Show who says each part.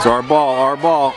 Speaker 1: It's our ball, our ball.